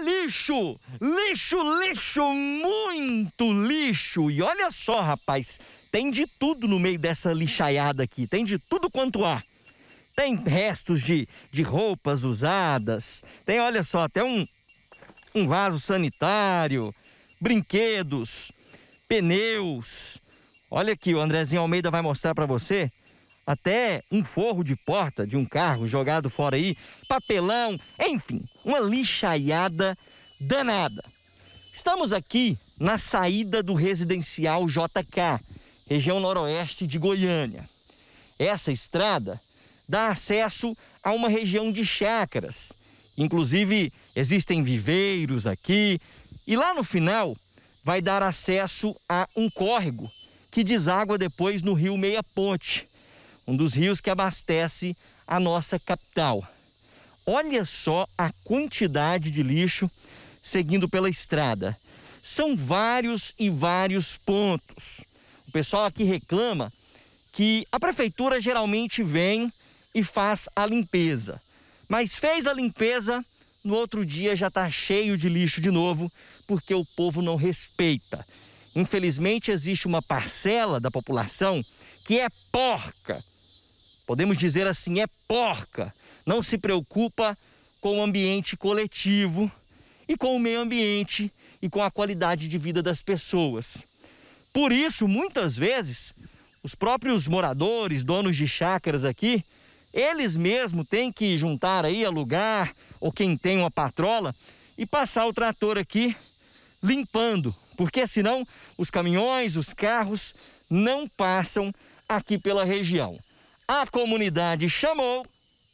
lixo! Lixo, lixo, muito lixo! E olha só, rapaz, tem de tudo no meio dessa lixaiada aqui, tem de tudo quanto há. Tem restos de, de roupas usadas, tem, olha só, até um, um vaso sanitário, brinquedos, pneus. Olha aqui, o Andrezinho Almeida vai mostrar para você até um forro de porta de um carro jogado fora aí, papelão, enfim, uma lixaiada danada. Estamos aqui na saída do residencial JK, região noroeste de Goiânia. Essa estrada dá acesso a uma região de chácaras. Inclusive, existem viveiros aqui. E lá no final, vai dar acesso a um córrego que deságua depois no rio Meia Ponte um dos rios que abastece a nossa capital. Olha só a quantidade de lixo seguindo pela estrada. São vários e vários pontos. O pessoal aqui reclama que a prefeitura geralmente vem e faz a limpeza. Mas fez a limpeza, no outro dia já está cheio de lixo de novo, porque o povo não respeita. Infelizmente, existe uma parcela da população que é porca podemos dizer assim, é porca. Não se preocupa com o ambiente coletivo e com o meio ambiente e com a qualidade de vida das pessoas. Por isso, muitas vezes, os próprios moradores, donos de chácaras aqui, eles mesmos têm que juntar aí, alugar, ou quem tem uma patrola, e passar o trator aqui limpando, porque senão os caminhões, os carros não passam aqui pela região. A comunidade chamou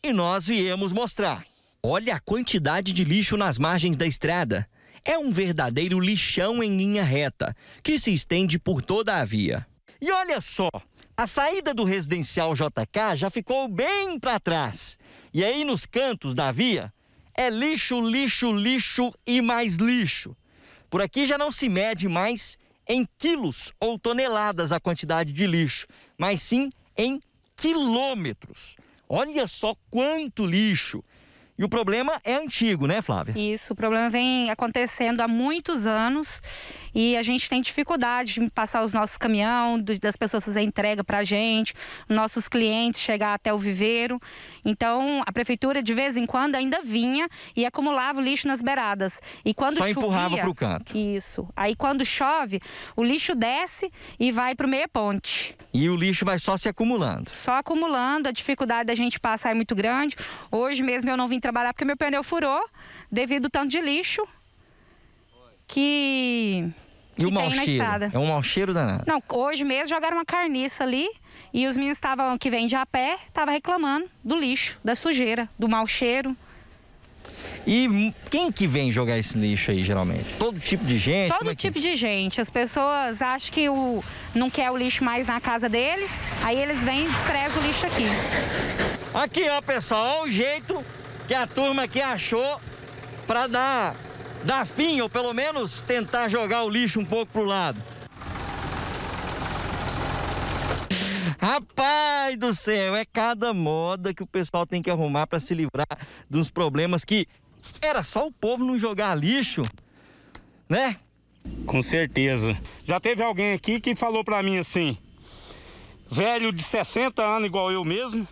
e nós viemos mostrar. Olha a quantidade de lixo nas margens da estrada. É um verdadeiro lixão em linha reta, que se estende por toda a via. E olha só, a saída do residencial JK já ficou bem para trás. E aí nos cantos da via é lixo, lixo, lixo e mais lixo. Por aqui já não se mede mais em quilos ou toneladas a quantidade de lixo, mas sim em quilômetros. Olha só quanto lixo. E o problema é antigo, né, Flávia? Isso, o problema vem acontecendo há muitos anos e a gente tem dificuldade de passar os nossos caminhão, das pessoas fazer entrega para a gente, nossos clientes chegar até o viveiro. Então, a prefeitura de vez em quando ainda vinha e acumulava o lixo nas beiradas. E quando Só chovia, empurrava para o canto. Isso. Aí quando chove, o lixo desce e vai para o meia ponte. E o lixo vai só se acumulando. Só acumulando, a dificuldade da gente passar é muito grande. Hoje mesmo eu não vim trabalhar porque meu pneu furou devido ao tanto de lixo que, que e o mau tem na cheiro? estrada. É um mau cheiro danado. Não, hoje mesmo jogaram uma carniça ali e os meninos estavam que vêm de a pé, estavam reclamando do lixo, da sujeira, do mau cheiro. E quem que vem jogar esse lixo aí, geralmente? Todo tipo de gente? Todo é que- tipo de gente. As pessoas acham que o, não quer o lixo mais na casa deles, aí eles vêm e desprezam o lixo aqui. Aqui, ó, pessoal, ó o jeito que a turma aqui achou para dar, dar fim, ou pelo menos tentar jogar o lixo um pouco pro lado. Rapaz do céu, é cada moda que o pessoal tem que arrumar para se livrar dos problemas que era só o povo não jogar lixo, né? Com certeza. Já teve alguém aqui que falou pra mim assim, velho de 60 anos igual eu mesmo,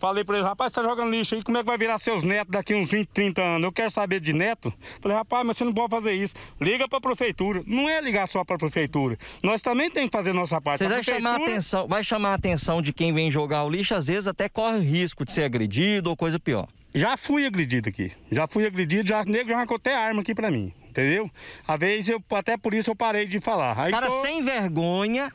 falei pra ele, rapaz, você tá jogando lixo aí, como é que vai virar seus netos daqui uns 20, 30 anos? Eu quero saber de neto. Falei, rapaz, mas você não pode fazer isso. Liga pra prefeitura. Não é ligar só pra prefeitura. Nós também temos que fazer nossa parte. Você vai chamar a prefeitura- atenção, vai chamar a atenção de quem vem jogar o lixo, às vezes até corre risco de ser agredido ou coisa pior. Já fui agredido aqui. Já fui agredido, já nego já arrancou até arma aqui pra mim. Entendeu? Às vezes eu, até por isso eu parei de falar. Aí Cara tô- sem vergonha,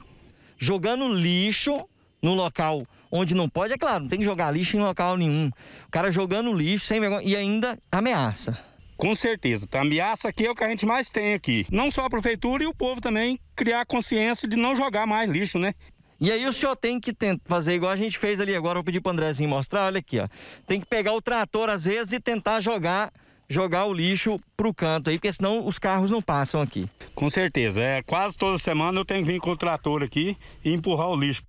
jogando lixo no local onde não pode, é claro, não tem que jogar lixo em local nenhum. O cara jogando lixo sem vergonha e ainda ameaça. Com certeza. A ameaça aqui é o que a gente mais tem aqui. Não só a prefeitura e o povo também criar consciência de não jogar mais lixo, né? E aí o senhor tem que tentar fazer igual a gente fez ali agora, vou pedir pro Andrezinho mostrar, olha aqui, ó. Tem que pegar o trator às vezes e tentar jogar jogar o lixo pro canto aí, porque senão os carros não passam aqui. Com certeza. É, quase toda semana eu tenho que vir com o trator aqui e empurrar o lixo.